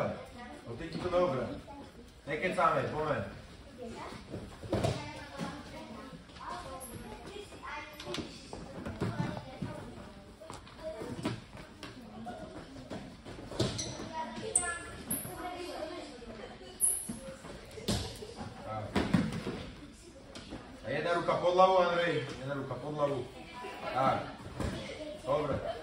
tam. Ty ti to dobre. Nekecáme, poďme. A jedna ruka pod hlavu, Andrej. Jedna ruka pod hlavu. Tak. Dobre.